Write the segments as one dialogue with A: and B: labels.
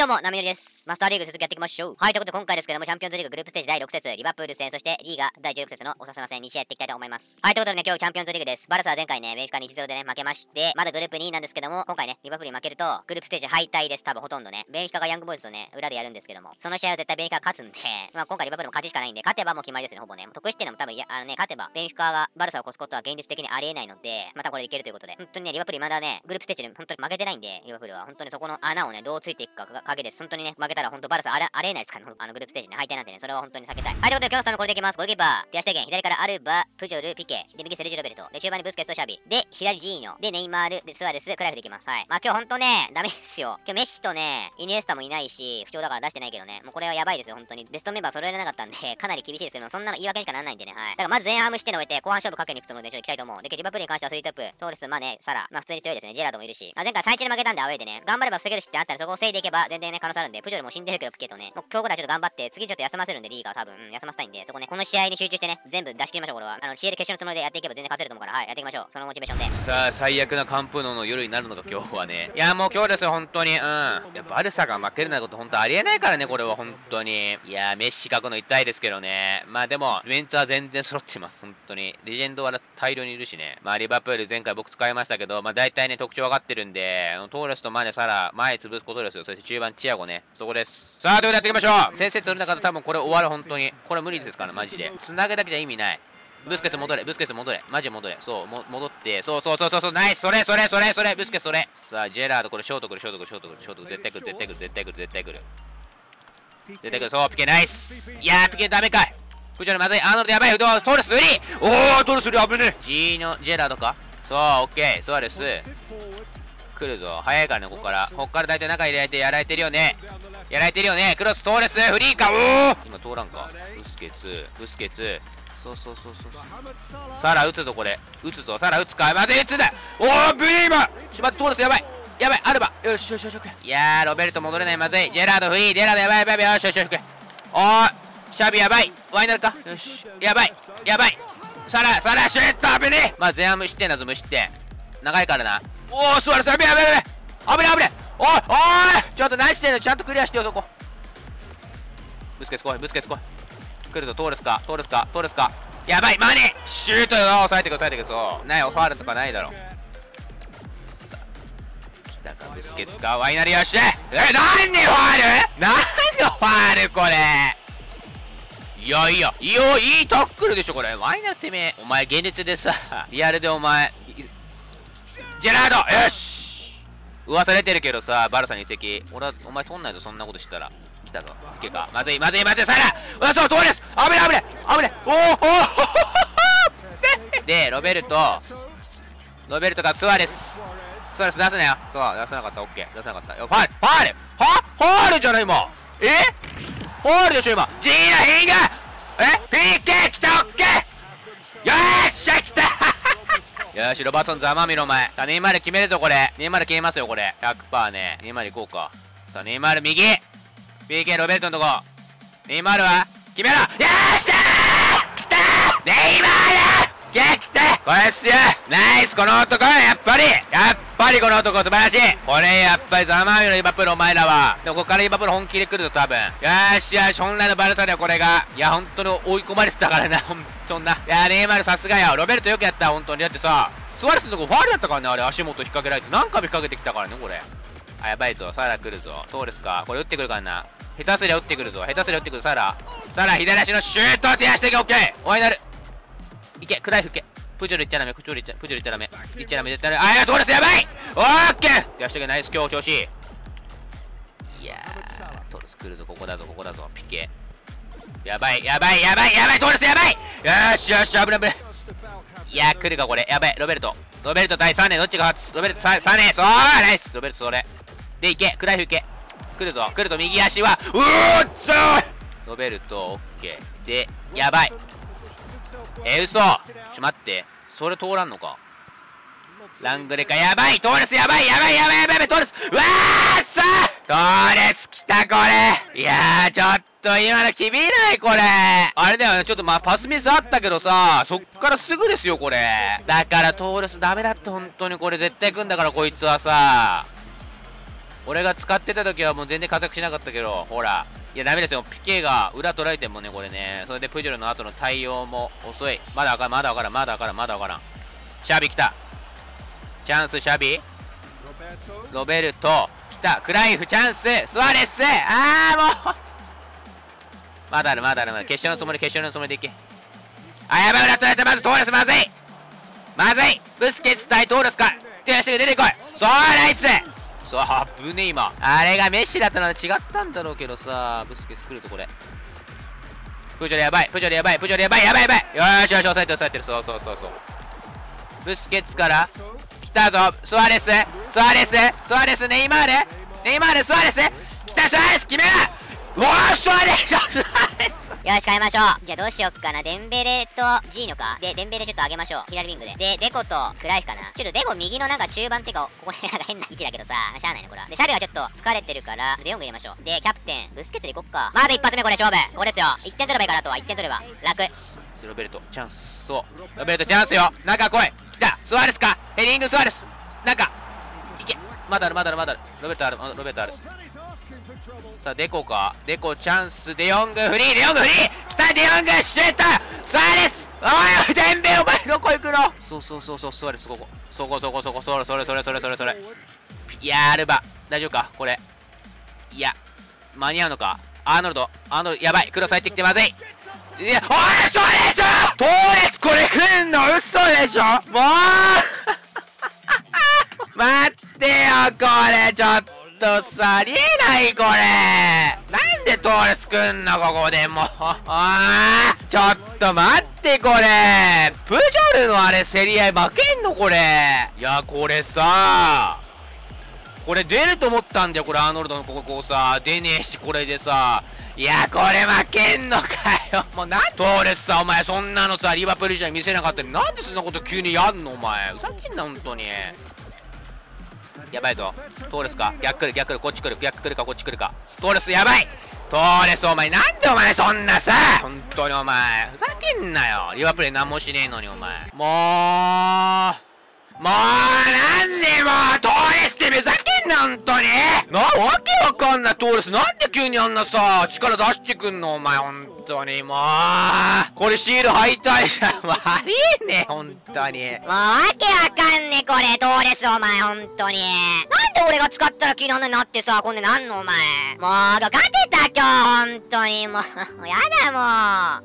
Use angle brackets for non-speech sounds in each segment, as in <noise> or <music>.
A: どうも、ナミノリです。マスターリーグ続きやっていきましょう。はい、ということで今回ですけども、チャンピオンズリーググループステージ第6節、リバプール戦、そしてリーガ第16節のオサスナ戦2試合やっていきたいと思います。はい、ということでね、今日チャンピオンズリーグです。バルサは前回ね、ベンフィカに1-0でね、負けまして、まだグループ2位なんですけども、今回ね、リバプールに負けると、グループステージ敗退です。多分ほとんどね。ベンフィカがヤングボーイズとね、裏でやるんですけども、その試合は絶対ベンフィカが勝つんで、まあ今回リバプールも勝ちしかないんで、勝てばもう決まりですね、ほぼね。得失点でも多分、いや、あのね、勝てば、ベンフィカがバルサを越すことは現実的にありえないので、またこれでいけるということで、本当にね、リバプールまだね、グループステージで本当に負けてないんで、リバプールは本当にそこの穴をね、どうついていくか鍵です。本当にね、負けたら本当バルサあれありえないですから、あのグループステージね、敗退なんてね、それは本当に避けたい。はい、ということで今日のスタメンこれでいきます。ゴールキーパー、テアシュテゲン、左からアルバ、プジョル、ピケ、で、右セルジュロベルト、で、中盤にブスケツとシャビ、で、左ジーニョ、で、ネイマール、で、スアレス、クライフでいきます。はい。まあ今日本当ね、ダメですよ。今日メッシとね、イニエスタもいないし、不調だから出してないけどね、もうこれはやばいですよ、本当に。ベストメンバー揃えられなかったんで、かなり厳しいですけども、そんなの言い訳にしかならないんでね、はい。だからまず前半無失点で終えて、後半勝負かけに行くつもりでちょっと行きたいと思う。で、リバプールに関しては3トップ、トーレス、まあね、サラ、まあ普通に強いですね、ジェラードもいるし、まあ、前回最1で負けたんでアウェーでね、頑張れば防げるしってあったらそこを防いでいけば全然ね、可能性あるんで、プジョルも死んでるけど、ピケとね、もう今日ぐらいちょっと頑張って、次ちょっと休ませるんで、リーガー多分、うん、休ませたいんで、そこね、この試合に集中してね、全部出し切りましょう、これは。あの、CL 決勝のつもりでやっていけば全然勝てると思うから、はい、やっていきましょう。そのモチベーションで。
B: さあ最悪なカンプーノの夜になるのか今日はね。いやもう今日ですよ本当に。うん。いやバルサが負けるなんてこと本当ありえないからねこれは本当に。いやメッシ書くの痛いですけどね。まあでもメンツは全然揃ってます本当に。レジェンドは大量にいるしね。まあリバプール前回僕使いましたけどまあ大体ね特徴分かってるんでトーレスとマネサラ前潰すことですよ。そして中盤チアゴね。そこです。さあということでやっていきましょう。先生取れなかったら多分これ終わる本当に。これ無理ですからマジで。繋げだけじゃ意味ない。ブスケツ戻れ、ブスケツ戻れ、マジ戻れ、そう、も戻って、そうそうそうそうそう、ナイス、それそれそれそれ、ブスケツそれ。さあ、ジェラード、これショート来る、ショート来る、ショート来る、ショート絶対来る、絶対来る、絶対来る、絶対来る。絶対来る、そう、ピケナイス。いやー、ピケダメかい。プジョルまずい、アーノルドやばい、トーレスフリー。おー、トーレスフリー危ねえ。ジーノ、ジェラードか。そう、オッケー、スアレス。来るぞ、早いからね、ここから。ここから大体中入れられてやられてるよね。やられてるよね。クロス、トーレス、フリーか、おー。今通らんか。ブスケツ、ブスケツ。そうそうそうそうそう。サラ打つぞこれ。打つぞ。サラ打つか。まずい打つだ。おおブリーマしまってトーレスやばい。やばい。アルバ。よしよしよしよしいやーロベルト戻れない。まずい。ジェラードフリー。ジェラードやばい。やばい。よしよしよしおーシャビやばい。ワイナルか。よし。やばい。やばい。サラサラシュート危ねえ。まあ前半無失点だぞ無失点長いからな。おおスワレスやべやべやべ危ね危ねおいおい。ちょっと何してんの？ちゃんとクリアしてよそこ。ブスケツ来いブスケツ来い。来るぞトーレスか？トーレスか？トーレスか？やばいマネシュートよ抑えてく抑えてく。そう。ないファールとかないだろさあ来たかブスケツか。ワイナリよっし。ゃえな何ファール？何のファールこれ？いやいやいいよいいタックルでしょこれ。ワイナルてめえ。お前現実でさリアルでお前ジェラードよし噂出てるけどさバルサに移籍俺はお前取んないぞそんなことしてたら来たぞ。いけか。まずい、まずい、まずい、サラうわ、そう、通りです危ない、危ない、危ないおおおで、ロベルト、ロベルトがスアレス。スアレス出すなよ。そう、出さなかった、オッケー。出さなかった。よファール、ファールはファールじゃない、今。えファールでしょ、今。ジーナ、ヒンガえ ?PK 来た、オッケーよ、よし、ロバートンざまみろ、お前。さあ、ネイマール決めるぞ、これ。ネイマール決めますよ、これ。100%ね。ネイマール行こうか。さあ、ネイマール右 PK ロベルトのとこネイマールは決めろよっしゃー来たーネイマール来たこれっすよナイスこの男やっぱりやっぱりこの男素晴らしい。これやっぱりざまみのリバプールお前らは。でもここからリバプール本気で来るぞ多分。よっし本来のバルサだよこれが。いや本当に追い込まれてたからな <laughs> そんな。いやネイマールさすがよ。ロベルトよくやった本当に。だってさスワレスのとこファールだったからねあれ。足元引っ掛けられて。何回も引っ掛けてきたからねこれ。あやばいぞ。サラ来るぞ。トーレスか？これ打ってくるからな。下手すりゃ打ってくるぞ。下手すりゃ打ってくる。サラ。サラ左足のシュートを手足でオッケー。おいなる。いけクライフけ。プジョルいっちゃダメ。プジョルいっちゃプジョルいっちゃダメ。いっちゃダメ。絶対ダメあやトーレスやばい!オッケー!手足でナイス今日調子。いいいやートーレス来るぞここだぞここだぞピケ。やばいやばいやばいやばいトーレスやばい!よしよし危ない危ない。いや来るかこれ。やばいロベルト。ロベルト対サネどっちが勝つ？ロベルトササネそうナイス！ロベルトそれ。でいけ。クライフいけ。来るぞ来るぞ右足は。うーっつロベルトオッケー。でやばい。え嘘。ちょ待って。それ通らんのか。ラングレか。やばい。トーレスやばい。やばい。やばい。やばい。やばい。トーレスうわーさトーレス来たこれ。いやーちょっと今の厳いないこれ。あれだよね。ちょっとまあパスミスあったけどさそっからすぐですよこれ。だからトーレスダメだって本当に。これ絶対来んだからこいつはさ。俺が使ってた時はもう全然活躍しなかったけど、ほら。いや、ダメですよ。ピケが裏取られてもね、これね。それでプジョルの後の対応も遅い。まだわからん、まだわからん、まだわからん、まだわからん。シャビ来た。チャンス、シャビ。ロベルト。来た。クライフ、チャンス。スアレス。あー、もう。まだある、まだある、まだ決勝のつもり、決勝のつもりでいけ。あ、やばい、裏取られた。まずトーレス、まずい。まずい。ブスケツ対トーレスか。手足が出てこい。そう、ナイス。そう危ね今。あれがメッシだったのは違ったんだろうけどさブスケス来るとこれプジョルやばいプジョルやばいプジョルやばいやばいやばい。よしよし抑えて抑えてる。そうそうそうそう。ブスケツから来たぞ。スアレススアレススアレスネイマールネイマールスアレス来たスアレス決める。うわースアレススアレス。
A: よし、変えましょう。じゃあどうしよっかな。デンベレとジーノか。で、デンベレちょっと上げましょう。左ウィングで。で、デコとクライフかな。ちょっとデコ右のなんか中盤っていうか、ここね、なんか変な位置だけどさ、しゃあないね、これは。で、シャビがちょっと疲れてるから、デヨング入れましょう。で、キャプテン、ブスケツでいこっか。まず一発目これ勝負。ここですよ。1点取ればいいから、あとは1点取れば。楽。
B: ロベルト、チャンス。そう。ロベルト、チャンスよ。中来い。来た。スアレスか。ヘディングスアレス。中。いけ。まだある、まだある、まだある。ロベルトある、ロベルトある。さあ、デコか？デコチャンス。デヨングフリー。デヨングフリー来たデヨングシュートスアレスおいデンベお前どこ行くの？そうそうそうそう、スアレスここ。そこそこそこ、それそれそれそれそれそれ。いやー、アルバ。大丈夫か？これ。いや、間に合うのか？アーノルド。アーノルド、やばい。クロス入ってきてまずい。いや、おい嘘でしょトーレスこれ来んの？嘘でしょ？もう <laughs> 待ってよこれちょっととさ、ありえないこれなんでトーレスくんのここでもうあ <laughs> ちょっと待ってこれプジョルのあれ競り合い負けんのこれいや、これさこれ出ると思ったんだよ、これ、アーノルドのこここさ、出ねえし、これでさ。いや、これ負けんのかよ。<laughs> もうなんトーレスさ、お前、そんなのさ、リバプール時代見せなかったのに、なんでそんなこと急にやんの、お前。ふざけんな、ほんとに。やばいぞ。トーレスか。逆来る逆来る。こっち来る。逆来るかこっち来るか。トーレスやばい。トーレスお前なんでお前そんなさ。本当にお前。ふざけんなよ。リバプレイ何もしねえのにお前。もうもうなんでもうトーレスってふざけんな本当に。なわけわかんない。トーレス。なんで急にあんなさ力出してくんの？お前本当に。もうこれシール敗退じゃん。ありえね。え本当に。
A: もうわけわかんねこれ。トーレスお前。本当に。なんで俺が使ったら昨日になってさこんでなんの？お前。もう勝てた今日。本当に。もうやだもう。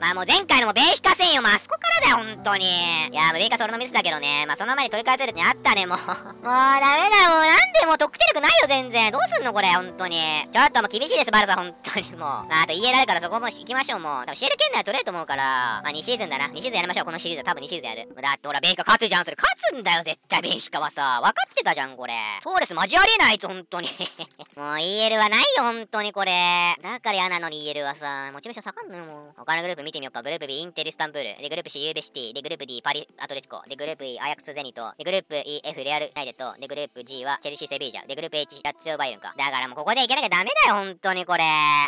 A: まあもう前回のもベーヒカ戦よまあそこからだよ。本当に。いやベーヒカそれのミスだけどね。まあその前に取り返せるってあったね。もう。もうダメだ。もうなんでもう得点力ないよ全然。どうすんの？これ本当に。ちょっともう厳しいですバルサ本当に。もう。まああと EL あるからそこも行きましょうもう。多分 CL 圏内は取れると思うから。まあ2シーズンだな。2シーズンやりましょうこのシリーズは多分2シーズンやる。だってほらベンフィカ勝つじゃんそれ勝つんだよ絶対ベンフィカはさ。分かってたじゃんこれ。トーレスマジありえないあいつ本当に。<laughs> もう EL はないよ本当にこれ。だから嫌なのに EL はさ。モチベーション下がんのよもう。他のグループ見てみようか。グループ B インテルイスタンブール。でグループ C ユーベシティ。でグループ D パリアトレティコ。でグループ E アヤックスゼニト。でグループ E F レアルユナイテッド。でグループ G はチェルシーセビージャ。でグループ H ラツィオバイエルン。だからもうここでいけなきゃダメだよ本当にこれ。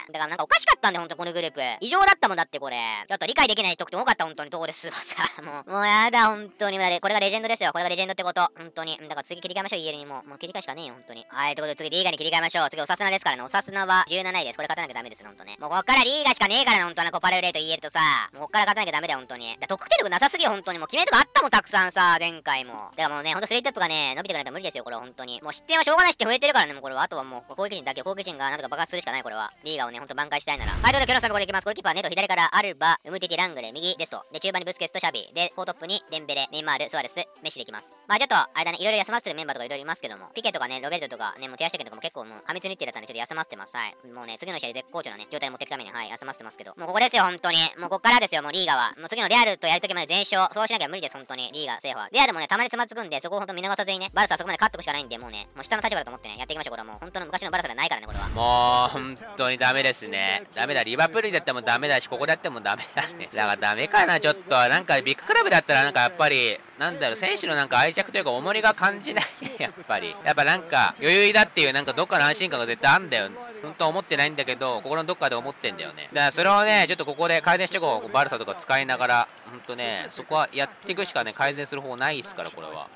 A: だからなんかおかしかったんだよ本当このグループ。異常だったもんだってこれ。ちょっと理解できない得点多かった本当に。トーレスはさもうもうやだ本当に。これがレジェンドですよ。これがレジェンドってこと。本当に。だから次切り替えましょう EL にも。もう切り替えしかねえよ本当に。はいということで次リーガに切り替えましょう。次オサスナですからね。オサスナは17位です。これ勝たなきゃダメですほんとねもうこっからリーガしかねえからねほんとねコパレウレート EL とさ。もうこっから勝たなきゃダメだよ本当に。だ得点力なさすぎよ本当に。もう決めとかあったもんたくさんさ前回も。だからもうねほんとスリートップがね伸びてくれないと無理ですよこれ本当に。もう失点はしょうがないしって増えてるからねもうこれは。あとはもう攻撃陣だけ攻撃陣がなんとか爆発するしかないこれは。リーガをねほんと挽回したいなら。はいということで今日のスタメンこれでいきます。ゴールキーパーネト左からアルバウムティティラングレ右デストで中盤にブスケツとシャビでフォートップにデンベレネイマールスアレスメッシでいきます。まあちょっとあれだねいろいろ休ませてるメンバーとかいろいろいますけども。ピケとかねロベルトとかねもう手足剣とかも結構もう過密日程だったんでちょっと休ませてます。はい。もうね次の試合絶好調なね状態に持っていくためにはい休ませてますけど。もうここですよ本当に。もうこっからですよもうリーガは。もう次のレアルとやるときまで全勝そうしなきゃ無理です本当にリーガ制覇は。レアルもねたまにつまつくんでそこを本当見逃さずにねバルサはそこまで勝っておくしかないんでもうねもう下の立場だと思ってねやっていきましょうこれはもう。本当の昔のバルサではないからねこれは。
B: もう本当にダメですね。ダメだ。リバプールだってもダメだしここだってもダメだね。だからダメかなちょっと。なんかビッグクラブだったらなんかやっぱりなんだろう選手のなんか愛着というか重りが感じないやっぱり。やっぱなんか余裕だっていうなんかどっかの安心感が絶対あんだよ。本当は思ってないんだけど心のどっかで思ってんだよね。だからそれをねちょっとここで改善していこう。バルサとか使いながら本当ねそこはやっていくしかね改善する方ないですからこれは。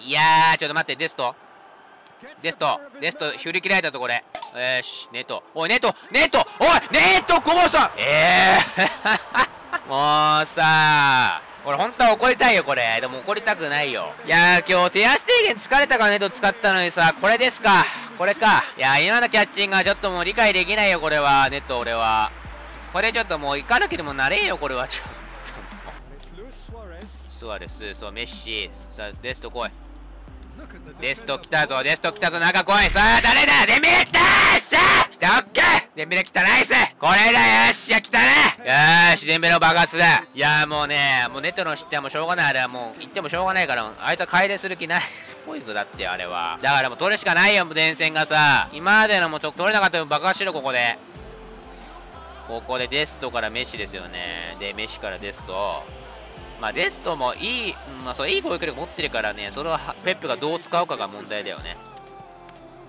B: いやーちょっと待ってデスト。デストデスト振り切られたぞこれ。よしネット。おいネットネットおいネットこぼしたええー、<laughs> もうさ俺本当は怒りたいよこれ。でも怒りたくないよ。いやー今日手足低減疲れたからネット使ったのにさこれですか。これか。いやー今のキャッチングはちょっともう理解できないよこれは。ネット俺は。これちょっともう行かなきゃもなれんよこれは。ちょっとスアレスそうメッシ。ーさあデスト来い。デスト来たぞデスト来たぞ中来いさあ誰だ？デンベレ来たーしゃ来た！オッケー！デンベレ来たナイス！これだよ！っしゃ来たね！よしデンベレの爆発だ。いやもうねもうネットの知ってはもうしょうがない。あれはもう言ってもしょうがないからあいつは帰れする気ない。ポイズだってあれは。だからもう取るしかないよ電線がさ。今までのも取れなかった分爆発しろここで。ここでデストからメッシですよね。でメッシからデスト。まあ、デストもいい、まあ、そういい攻撃力持ってるからね、それはペップがどう使うかが問題だよね。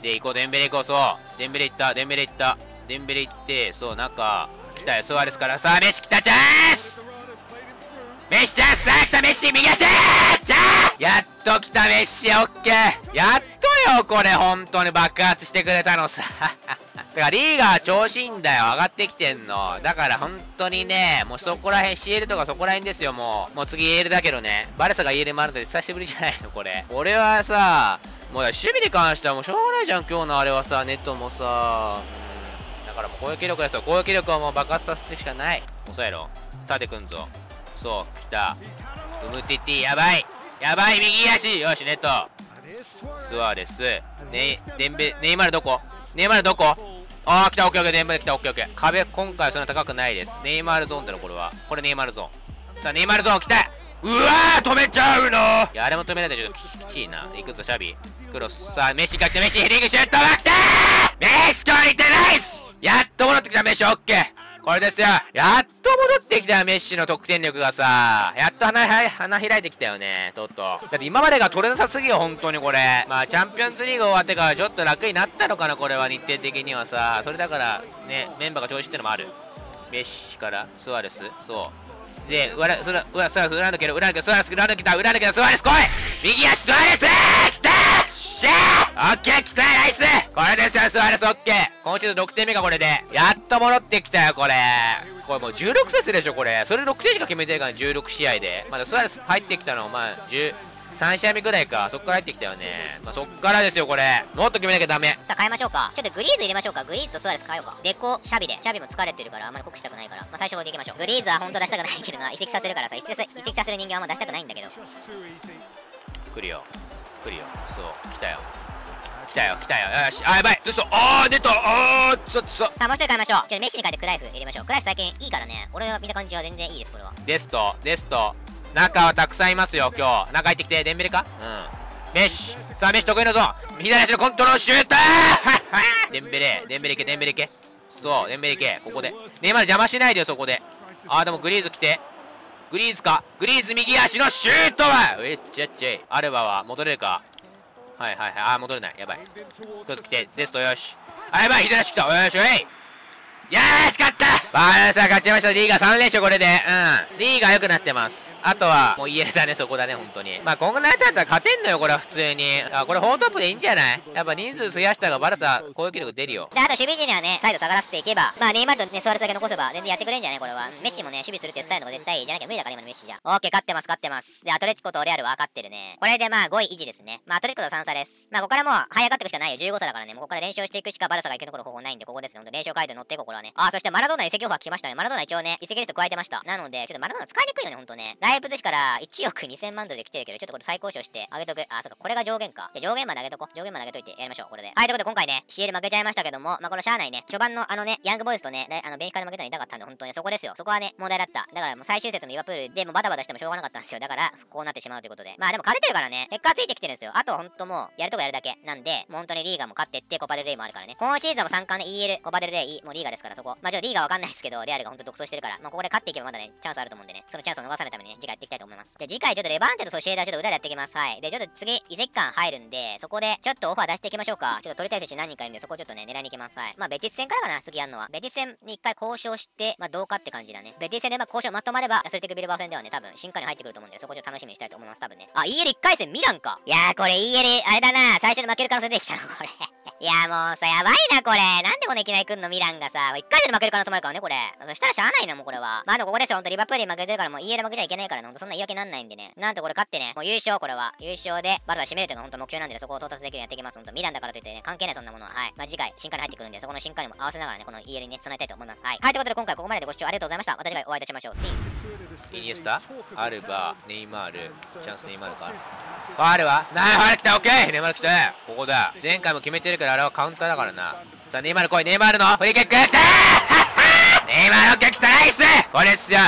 B: で、行こう、デンベレ行こう、そう。デンベレ行った、デンベレ行った。デンベレ行って、そう、中、来たよ、スワレスから、さあ、メッシ来た、チャンスメッシチャンスさあ、来た、メッシ右足チャーやっと来た、メッシ、オッケーやっとよ、これ、本当に爆発してくれたのさ。<laughs> だからリーガー調子いいんだよ。上がってきてんの。だから本当にね、もうそこら辺、CL とかそこら辺ですよ、もう。もう次 EL だけどね。バレサが EL もあるので久しぶりじゃないの、これ。俺はさ、もう守備に関してはもうしょうがないじゃん、今日のあれはさ、ネットもさ。だからもう攻撃力ですよ。攻撃力はもう爆発させてしかない。抑えろ。縦くんぞ。そう、来た。ウムティティ、やばい。やばい、右足。よし、ネト。スアレス。ネイ、デンベ、ネイマールどこ？ネイマールどこ？あー、来た、オッケーオッケー、ネイマール来た、オッケーオッケー。壁、今回はそんな高くないです。ネイマールゾーンだろ、これは。これネイマールゾーン。さあ、ネイマールゾーン来たうわー、止めちゃうのいや、あれも止めないとちょっときついな。いくぞ、シャビ。クロス。さあ、メッシが来た、メッシ、ヘディングシュートが来たメッシ、これてナイスやっと戻ってきた、メッシ、オッケー。これですよ。やっと戻ってきたよ、メッシの得点力がさ。やっと花花開いてきたよね、とっと。だって今までが取れなさすぎよ、本当にこれ。まあ、チャンピオンズリーグ終わってからちょっと楽になったのかな、これは日程的にはさ。それだから、ね、メンバーが調子ってのもある。メッシからスアレス、そう。で、裏、それ、裏、スアレス、裏抜ける、裏抜ける、スアレス、裏抜けた、裏抜けた、スアレス、来い右足、スアレスオッケー来たナイスこれですよ、スアレス、オッケー今シーズン6点目か、これで。やっと戻ってきたよ、これ。これもう16節でしょ、これ。それ6点しか決めてないから、16試合で。まだスアレス入ってきたの、まあ、10、3試合目ぐらいか。そっから入ってきたよね。まあ、そっからですよ、これ。もっと決めなきゃダメ。
A: さあ、変えましょうか。ちょっとグリーズ入れましょうか。グリーズとスアレス変えようか。デコ、シャビで。シャビも疲れてるから、あんまり濃くしたくないから。まあ、最初でいきましょう。グリーズは本当出したくないけどな。移籍させるからさ。移籍移籍させる人間はあんま出したくないんだけど。
B: 来るよ。来るよ。そう、来たよ。来たよ、来たよ。よし。あ、やばい。嘘。あー、出た。あー、ちょっと。さ
A: あ、もう一人変えましょう。ちょっとメッシに変えてクライフ入れましょう。クライフ最近いいからね。俺は見た感じは全然いいです、これは。
B: デスト、デスト。中はたくさんいますよ、今日。中入ってきて、デンベレか？うん。メッシ。さあ、メッシ得意のゾーン。左足のコントロールシュート <laughs> デンベレ、デンベレいけ、デンベレいけ。そう、デンベレいけ。ここで。ねまで邪魔しないでよ、そこで。あー、でもグリーズ来て。グリーズか？グリーズ右足のシュートはウエッチャッチェイ。アルバは戻れるか？はいはいはい。あー、戻れない。やばい。一つけて、デストよし。あ、やばい、左足来た。よし、おいよーし、勝ったバーサー勝ちました。リーガー3連勝これで。うん。リーガ良くなってます。あとは、もう EL だね、そこだね、本当に。まあ、こんぐらいだったら勝てんのよ、これは普通に。あ、これ4トップでいいんじゃない？やっぱ人数増やしたらバルサ攻撃力出るよ。
A: で、あと守備陣にはね、サイド下がらせていけば、まあ、ネイマールとね、スアレスだけ残せば全然やってくれんじゃない？これは。メッシもね、守備するってスタイルのが絶対じゃなきゃ無理だから、今のメッシじゃ。オーケー、勝ってます、勝ってます。で、アトレティコとレアルは勝ってるね。これでまあ、5位維持ですね。まあ、アトレティコと3差です。まあ、ここからもう、這い上がっていくしかないよ。15差だからね。もうここから連勝していくしかバルサがいけるところ方法ないんで、ここですね。ほんと、連勝街道乗っていこう、これはね。あ、そしてマラドーナ移籍オファー来ましたね。マラドーナ一応ね、移籍リスト加えてました。なので、ちょっとマラドーナ使いにくいよね、ほんとね。ライブ寿司から1億2000万ドルで来てるけど、ちょっとこれ再交渉してあげとく。あ、そっか、これが上限か。じゃ上限まで上げとこう。上限まで上げといてやりましょう、これで。はい、ということで今回ね、CL 負けちゃいましたけども、まあ、このしゃあないね、序盤のあのね、ヤングボーイズとね、あの、ベンフィカで負けたの痛かったんで、本当にそこですよ。そこはね、問題だった。だからもう最終節のリバプールでもバタバタしてもしょうがなかったんですよ。だから、こうなってしまうということで。まあでも勝ててるからね、結果ついてきてるんですよ。あとほんともう、やるとこやるだけ。なんで、もう本当にリーガも勝ってって、コパデルレイもあるからね。今シーズンも3冠で EL、コパデルレイ、もうリーガですからそこ。まあちょっとリーガわかんないですけど、レアルが本当独走してるから、まあ、ここで勝っていけばまだね、チャンスあると思うんでね、そのチャンスを逃さないためにね、次回やっていきたいと思います。で、次回ちょっとレバンテとソシエダちょっと裏でやっていきます？はい。で、ちょっと次、移籍官入るんで、そこでちょっとオファー出していきましょうか。ちょっと取りたい選手何人かいるんで、そこちょっとね、狙いに行きます。はい。まあ、ベティス戦からかな、次やるのは。ベティス戦に一回交渉して、まあ、どうかって感じだね。ベティス戦でまあ交渉まとまれば、アスレティクビルバー戦ではね、多分、新加に入ってくると思うんで、そこちょっと楽しみにしたいと思います。多分ね。あ、EL1 回戦ミランか。いやー、これ EL、あれだな。最初に負ける可能性出てきたな、これ。いやもうさ、やばいな、これ。なんでこんないきなり来んの、ミランがさ。一回で負ける可能性もあるからね、これ。そしたらしゃあないな、もうこれは。まあでもここですよ、ほんとリバプールに負けてるからもう EL 負けちゃいけないからね、ほんとそんな言い訳なんないんでね。なんとこれ勝ってね、もう優勝、これは。優勝で、バルダ締めるというのがほんと目標なんで、ね、そこを到達できるようにやっていきます。ほんと、ミランだからといってね、関係ないそんなものは。はい。まあ次回、新加に入ってくるんで、そこの新加にも合わせながらね、この EL にね、備えたいと思います。はい。はい、ということで今回ここまででご視聴ありがとうございました。また次回お会いいたしましょう。See
B: イニエスタ、アルバ、ネイマール、チャンスネイマールか。ファールは？なあ、ファール来た、オッケーネイマール来たここだ。前回も決めてるからけど、あれはカウンターだからな。さあ、ネイマール来い、ネイマールのフリーキック <laughs> ネイマールのキック来たナイスこれっすよ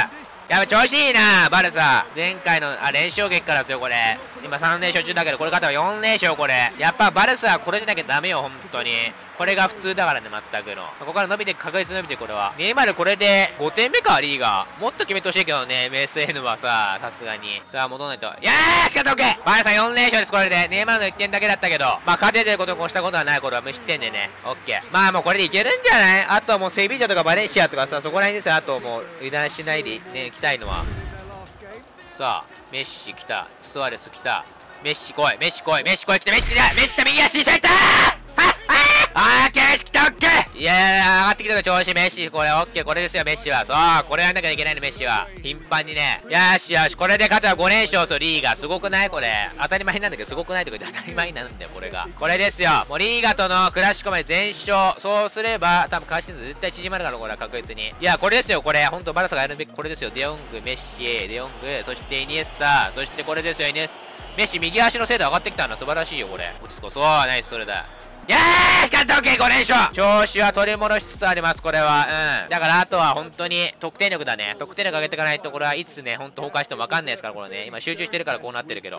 B: やべ、調子いいな、バルサ。前回の、あ、連勝劇からですよ、これ。今3連勝中だけど、これ勝ったら4連勝、これ。やっぱバルサはこれでなきゃダメよ、本当に。これが普通だからね、全くの。ここから伸びて確実に伸びて、これは。ネイマールこれで5点目か、リーガー。もっと決めてほしいけどね、MSN はさ、さすがに。さあ、戻んないと。よーし、勝った、オッケーバルサ4連勝です、これで。ネイマールの1点だけだったけど。まあ、勝ててることを越したことはない、これは無失点でね。オッケー。まあ、もうこれでいけるんじゃない？あとはもうセビージャとかバレンシアとかさ、そこら辺ですよ。あともう油断しないでね、行きたいのは。さあメッシ来た。スアレス来た。メッシ来いメッシ来いメッシ来い来たメッシ来たメッシ来た右足にしいったあーケーシ来たオッケーいやいや上がってきた調子メッシ。これオッケー。これですよメッシは。そうこれやんなきゃいけないのメッシは。頻繁にね。よしよしこれで勝てば5連勝すリーガすごくない？これ。当たり前なんだけどすごくない？とか言って当たり前になるんだよこれが。これですよ。もうリーガとのクラシコまで全勝。そうすれば多分勝ち数絶対縮まるからこれは確実に。いやこれですよ。これ本当バルサがやるべきこれですよ。デヨングメッシデヨングそしてイニエスタそしてこれですよイニエスタメッシ右足の精度上がってきたの素晴らしいよこれ。落ち着こう。そうナイスそれだ。よーし勝った OK5 連勝。調子は取り戻しつつありますこれは。うん。だからあとは本当に得点力だね。得点力上げていかないとこれはいつねほんと崩壊してもわかんないですからこれね。今集中してるからこうなってるけど。